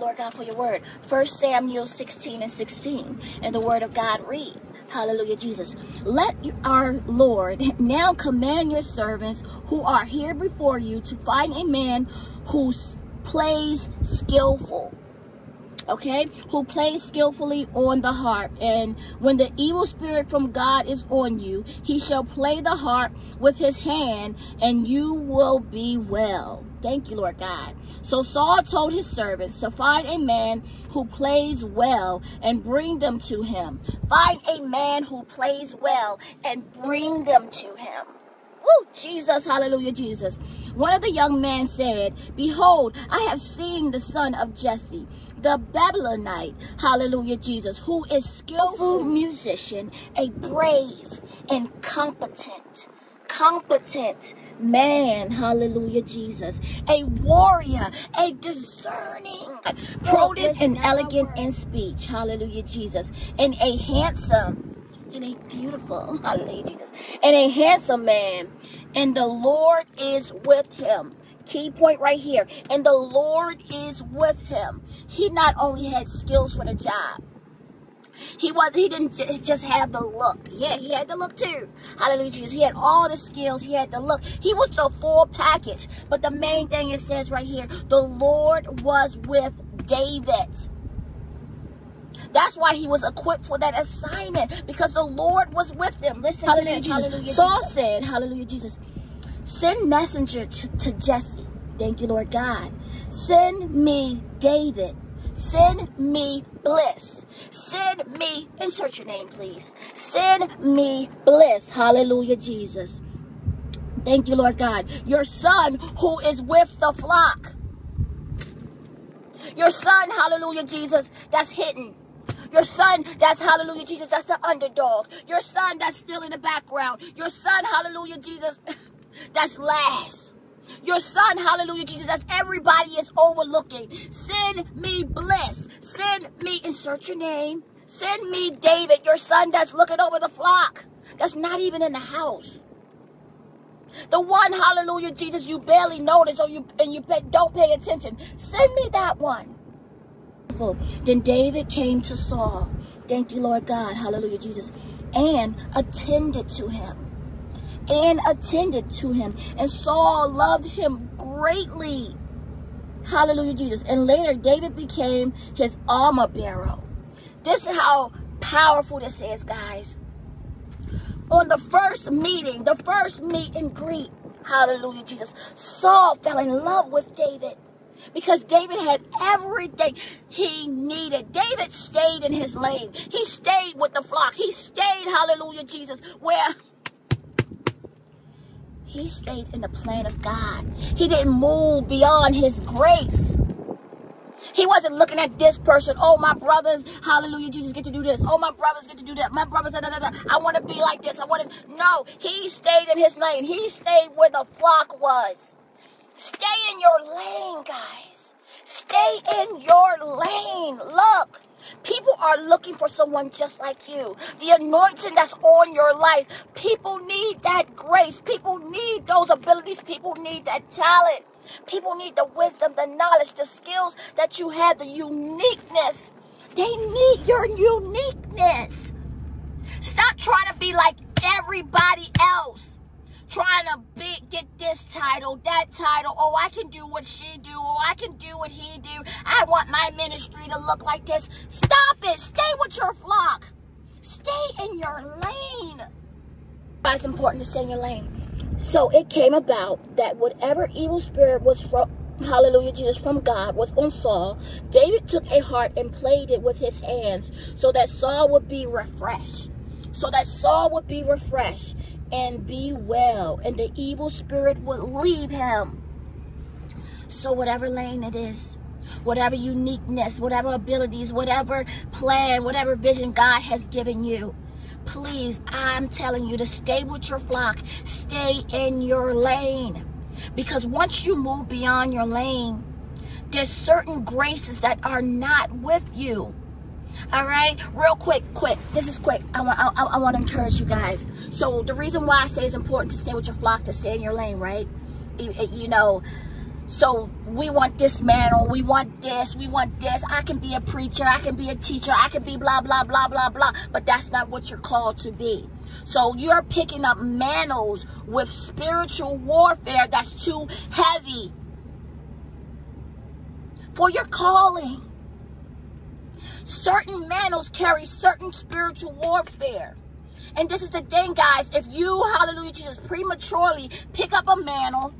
Lord God, for your word. First Samuel 16 and 16. And the word of God read. Hallelujah, Jesus. Let our Lord now command your servants who are here before you to find a man who plays skillful. Okay, who plays skillfully on the harp. And when the evil spirit from God is on you, he shall play the harp with his hand, and you will be well. Thank you, Lord God. So Saul told his servants to find a man who plays well and bring them to him. Find a man who plays well and bring them to him. Woo, Jesus, hallelujah, Jesus. One of the young men said, Behold, I have seen the son of Jesse, the Babylonite, hallelujah, Jesus, who is skillful musician, a brave and competent competent man, hallelujah, Jesus, a warrior, a discerning, prudent and elegant in speech, hallelujah, Jesus, and a handsome, and a beautiful, hallelujah, Jesus, and a handsome man, and the Lord is with him. Key point right here. And the Lord is with him. He not only had skills for the job, he was he didn't just have the look. Yeah, he had the look too. Hallelujah, Jesus. He had all the skills. He had the look. He was the full package. But the main thing it says right here, the Lord was with David. That's why he was equipped for that assignment because the Lord was with him. Listen hallelujah, to this. Jesus. Hallelujah, Saul Jesus. said, Hallelujah, Jesus, send messenger to, to Jesse. Thank you, Lord God. Send me David Send me bliss. Send me, insert your name, please. Send me bliss. Hallelujah, Jesus. Thank you, Lord God. Your son who is with the flock. Your son, hallelujah, Jesus, that's hidden. Your son, that's hallelujah, Jesus, that's the underdog. Your son, that's still in the background. Your son, hallelujah, Jesus, that's last. Your son, hallelujah, Jesus, as everybody is overlooking. Send me bliss. Send me, insert your name. Send me David, your son that's looking over the flock. That's not even in the house. The one, hallelujah, Jesus, you barely notice or you and you pay, don't pay attention. Send me that one. Then David came to Saul. Thank you, Lord God. Hallelujah, Jesus. And attended to him and attended to him. And Saul loved him greatly. Hallelujah, Jesus. And later, David became his armor bearer. This is how powerful this is, guys. On the first meeting, the first meet and greet, hallelujah, Jesus, Saul fell in love with David because David had everything he needed. David stayed in his lane. He stayed with the flock. He stayed, hallelujah, Jesus, where he stayed in the plan of God. He didn't move beyond his grace. He wasn't looking at this person. Oh, my brothers, hallelujah, Jesus get to do this. Oh, my brothers get to do that. My brothers, da, da, da. I want to be like this. I want to. No, he stayed in his lane. He stayed where the flock was. Stay in your lane, guys. Stay in your lane. Look. People are looking for someone just like you. The anointing that's on your life. People need that grace. People need those abilities. People need that talent. People need the wisdom, the knowledge, the skills that you have, the uniqueness. They need your uniqueness. Stop trying to be like everybody else trying to be, get this title, that title. Oh, I can do what she do. Oh, I can do what he do. I want my ministry to look like this. Stop it. Stay with your flock. Stay in your lane. It's important to stay in your lane. So it came about that whatever evil spirit was from, hallelujah, Jesus, from God was on Saul, David took a heart and played it with his hands so that Saul would be refreshed. So that Saul would be refreshed and be well, and the evil spirit would leave him. So whatever lane it is, whatever uniqueness, whatever abilities, whatever plan, whatever vision God has given you, please, I'm telling you to stay with your flock. Stay in your lane. Because once you move beyond your lane, there's certain graces that are not with you. All right, real quick, quick. This is quick. I want, I, I want to encourage you guys. So the reason why I say it's important to stay with your flock, to stay in your lane, right? You, you know, So we want this mantle, we want this, we want this. I can be a preacher, I can be a teacher, I can be blah, blah, blah, blah, blah. But that's not what you're called to be. So you're picking up mantles with spiritual warfare that's too heavy for your calling. Certain mantles carry certain spiritual warfare. And this is the thing, guys. If you, hallelujah, Jesus, prematurely pick up a mantle,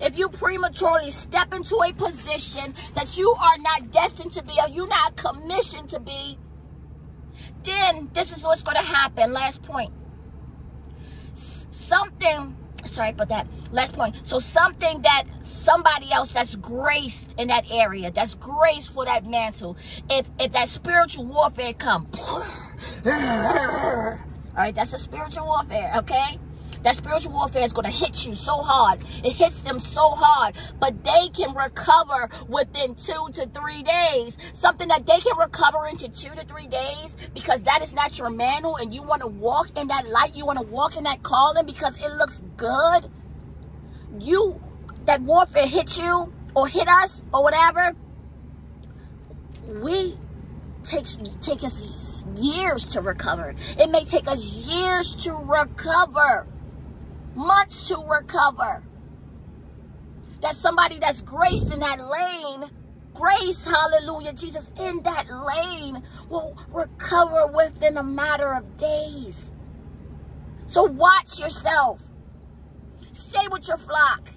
if you prematurely step into a position that you are not destined to be or you're not commissioned to be, then this is what's going to happen. Last point. S something, sorry about that. Last point. So something that somebody else that's graced in that area, that's graced for that mantle, if, if that spiritual warfare come, all right, that's a spiritual warfare, okay? That spiritual warfare is going to hit you so hard. It hits them so hard. But they can recover within two to three days. Something that they can recover into two to three days because that is not your manual and you want to walk in that light. You want to walk in that calling because it looks good. You, that warfare hit you or hit us or whatever. We takes take us years to recover. It may take us years to recover months to recover. That somebody that's graced in that lane, grace, hallelujah, Jesus, in that lane will recover within a matter of days. So watch yourself. Stay with your flock.